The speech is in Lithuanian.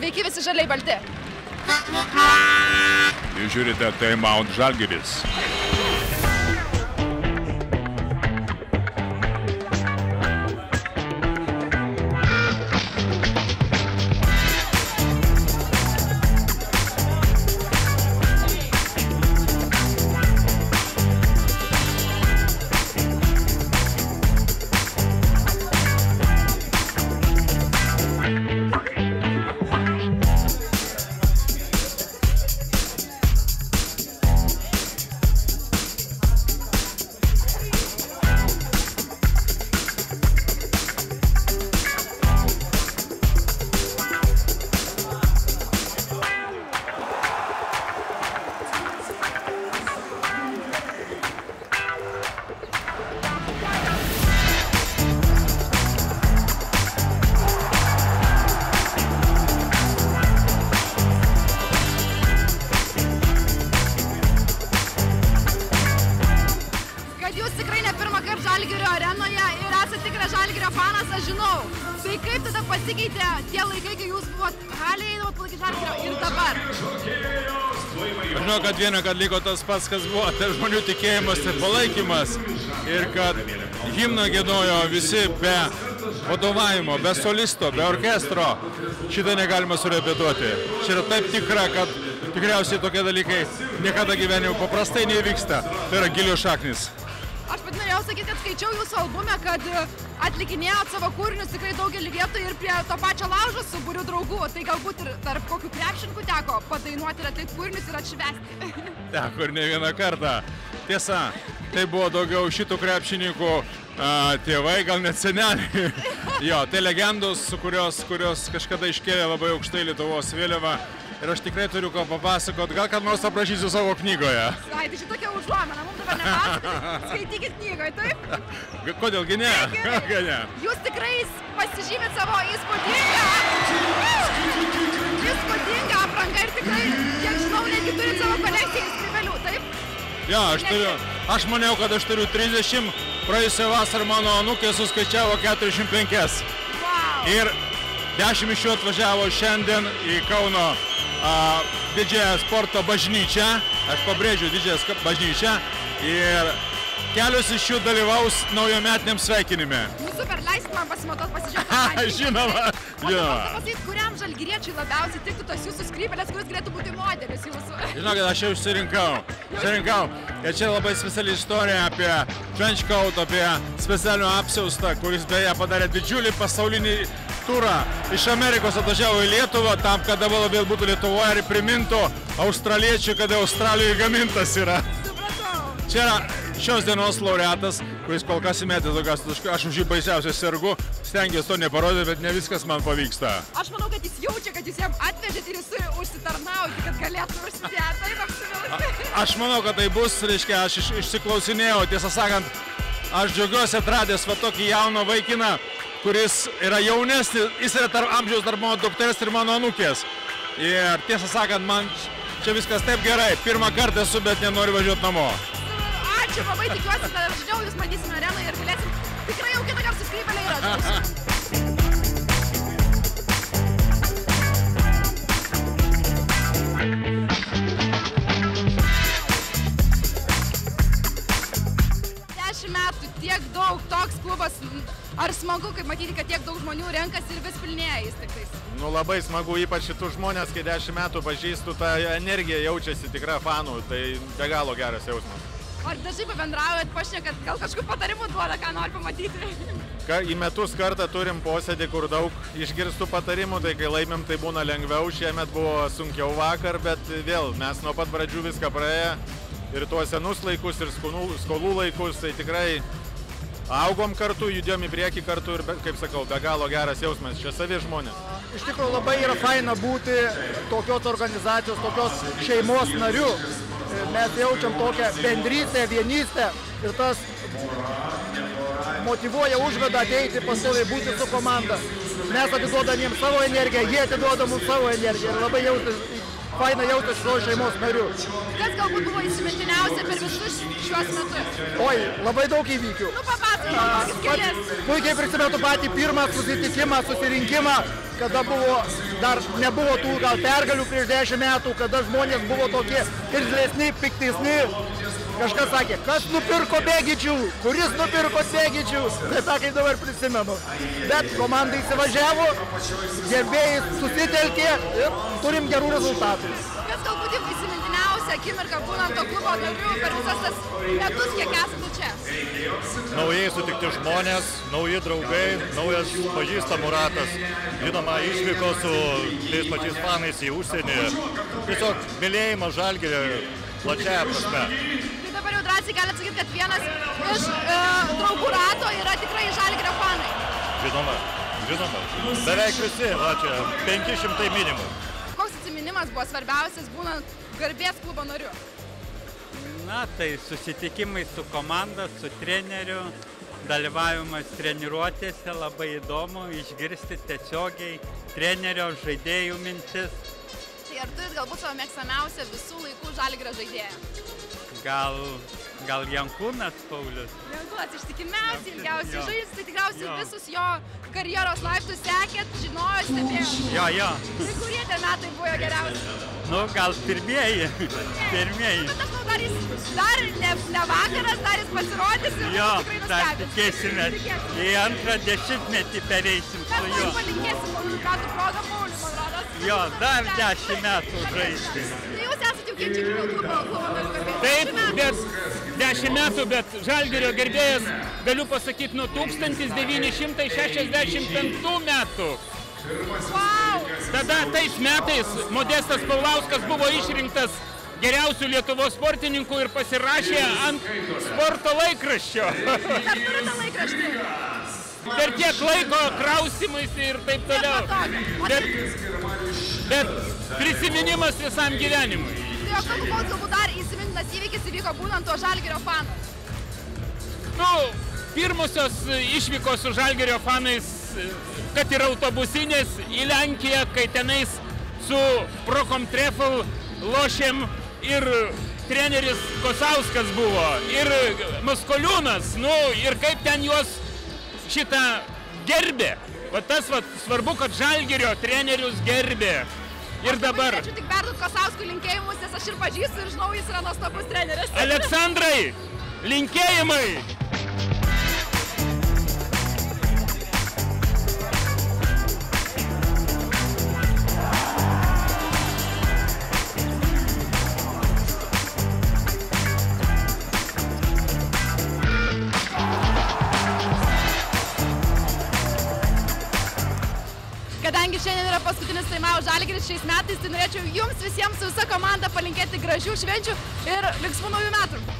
sveiki visi žaliai balti. Jūs žiūrite Time Out Žalgiris. Žalgirio fanas, aš žinau. Tai kaip tada pasikeitė tie laikai, kai jūs buvot halėje, eidavot palaikyti Žalgirio ir dabar? Aš žinau, kad viena, kad liko tas pats, kas buvo, tai žmonių tikėjimas ir palaikymas. Ir kad himną gėdojo visi be vadovavimo, be solisto, be orkestro. Šitą negalima surepetuoti. Čia yra taip tikra, kad tikriausiai tokie dalykai niekada gyvenime paprastai nevyksta. Tai yra gilios šaknis. Aš pat norėjau sakyti, kad skaičiau jūsų albume, kad atlikinėjot savo kūrinius tikrai daugelį vietų ir prie to pačio laužo su būriu draugų. Tai galbūt ir tarp kokių krepšininkų teko padainuoti ir atlikti kūrinius ir atšvesti. Teko ir ne vieną kartą. Tiesa, tai buvo daugiau šitų krepšininkų a, tėvai, gal net seneliai. jo, tai legendos, kurios, kurios kažkada iškėlė labai aukštai Lietuvos vėliavą. Ir aš tikrai turiu ką papasakot, gal kad nors aprašysiu savo knygoje. Ai, tai šitokia užuomena, mums dabar nepasakoti. Skaitykit knygoje, taip? Kodėlgi ne? Kodėl ne? Jūs tikrai pasižymėt savo įspūdingą, įspūdingą aprangą ir tikrai, kiek žinau, netgi turit savo kolekciją skrybelių, taip? Jo, aš turiu, aš maniau, kad aš turiu 30, praėjusią vasarą mano anūkė suskaičiavo 45. Wow. Ir 10 iš jų atvažiavo šiandien į Kauno a, didžiąją sporto bažnyčią. Aš pabrėžiu didžiąją bažnyčią. Ir kelios iš jų dalyvaus naujometiniam sveikinime. Nu super, leiskit man pasimatuot, pasižiūrėti. žinoma, žinoma. pasakyti, kuriam žalgyriečiai labiausiai tiktų tos jūsų skrybelės, kuris galėtų būti modelis jūsų. Žinokit, aš jau išsirinkau. Išsirinkau. Ir čia labai speciali istorija apie trenchcoat, apie specialių apsiaustą, kuris beje padarė didžiulį pasaulinį turą. Iš Amerikos atvažiavo į Lietuvą tam, kad dabar vėl būtų Lietuvoje ir primintų australiečių, kad Australijoje gamintas yra. Čia yra šios dienos laureatas, kuris kol kas įmetė tokias taškus. Aš už jį baisiausiai sergu, stengiuosi to neparodyti, bet ne viskas man pavyksta. Aš manau, kad jis jaučia, kad jūs jam atvežėt ir jis turi užsitarnauti, kad galėtų užsidėti. Taip apsivilkti. Aš manau, kad tai bus, reiškia, aš iš, išsiklausinėjau, tiesą sakant, aš džiaugiuosi atradęs va tokį jauną vaikiną, kuris yra jaunesnis, jis yra tarp amžiaus tarp mano dukters ir mano anūkės. Ir tiesą sakant, man čia viskas taip gerai, pirmą kartą esu, bet nenoriu važiuoti namo. Ačiū, labai tikiuosi, kad dažniau jūs matysime arenoje ir galėsim tikrai jau kitą kartą su skrybelė ir smagu, kaip matyti, kad tiek daug žmonių renkasi ir vis pilnėja jis tik tais? Nu labai smagu, ypač šitų žmonės, kai dešimt metų pažįstu, ta energija jaučiasi tikra fanų, tai be galo geras jausmas. Ar dažnai pabendraujat, pašnekat, gal kažkokių patarimų duoda, ką nori pamatyti? Ka, į metus kartą turim posėdį, kur daug išgirstų patarimų, tai kai laimim, tai būna lengviau, šiemet buvo sunkiau vakar, bet vėl mes nuo pat pradžių viską praėję ir tuos senus laikus, ir skolų, skolų laikus, tai tikrai augom kartu, judėjom į priekį kartu ir, kaip sakau, be galo geras jausmas, čia savi žmonės. Iš tikrųjų labai yra faina būti tokios organizacijos, tokios šeimos nariu. Mes jaučiam tokią bendrystę, vienystę ir tas motivuoja, užveda ateiti pastoviai būti su komanda. Mes atiduodam jiems savo energiją, jie atiduoda mums savo energiją ir labai jautis, faina jautis savo šeimos nariu. Kas galbūt buvo įsimintiniausia visus šiuos metus? Oi, labai daug įvykių. Nu, papasakok, kokias kelias. Puikiai prisimenu patį pirmą susitikimą, susirinkimą, kada buvo, dar nebuvo tų gal pergalių prieš dešimt metų, kada žmonės buvo tokie irzlesni, piktesni. Kažkas sakė, kas nupirko bėgičių, kuris nupirko bėgičių, tai tą kaip dabar prisimenu. Bet komanda įsivažiavo, gerbėjai susitelkė ir turim gerų rezultatų. Kas galbūt jums įsimintiniausia akimirka būnant to klubo nariu per visas tas metus, kiek esate čia? naujai sutikti žmonės, nauji draugai, naujas pažįstamų ratas, žinoma, išvyko su tais pačiais fanais į užsienį. Tiesiog mylėjimas žalgerio plačiaja prasme. Tai dabar jau drąsiai galite sakyti, kad vienas iš e, draugų rato yra tikrai žalgrio fanai. Žinoma, žinoma. Beveik visi, va čia 500 minimum. Koks atsiminimas buvo svarbiausias būnant garbės klubo nariu? Na, tai susitikimai su komanda, su treneriu, dalyvavimas treniruotėse labai įdomu, išgirsti tiesiogiai trenerio žaidėjų mintis. Tai ar turit galbūt savo mėgstamiausią visų laikų žalgrio žaidėją? Gal, gal Jankūnas Paulius? Jankulas ištikimiausiai, ilgiausiai žais, tai tikriausiai Jo. visus jo karjeros laiptus sekėt, žinojot, stebėjot. Jo, jo. Tai kurie tie metai buvo geriausi? Nu, gal pirmieji. pirmieji. Bet aš manau, dar jis, dar ne, ne vakaras, dar jis pasirodys ir Jo, tikrai dar nustebins. tikėsime. Tikėsimės. Į antrą dešimtmetį pereisim Mes su juo. palinkėsim naujų metų progą Pauliui, man rodos. Jo, dar dešimt metų žaisti. Tai Taip, Dešimt bet 10 metų, bet Žalgirio gerbėjas, galiu pasakyti, nuo 1965 metų. Wow! Tada tais metais Modestas Paulauskas buvo išrinktas geriausių Lietuvos sportininkų ir pasirašė ant sporto laikraščio. Dar turite laikraštį? Per tiek laiko krausimais ir taip toliau. Bet, bet prisiminimas visam gyvenimui. Tai o koks galbūt dar įsimintinas įvykis įvyko būnant tuo žalgerio fanu? Nu, pirmosios išvykos su Žalgerio fanais, kad ir autobusinės į Lenkiją, kai tenais su Prokom Trefl lošėm ir treneris Kosauskas buvo, ir Maskoliūnas, nu, ir kaip ten juos šitą gerbė. Va tas va, svarbu, kad Žalgerio trenerius gerbė. Ir dabar, Norėčiau tik perduoti Kosauskui linkėjimus, nes aš ir pažįstu ir žinau, jis yra nuostabus treneris. Aleksandrai, linkėjimai! Yra paskutinis Taimau Žalgiris šiais metais, tai norėčiau jums visiems su visa komanda palinkėti gražių švenčių ir linksmų naujų metų.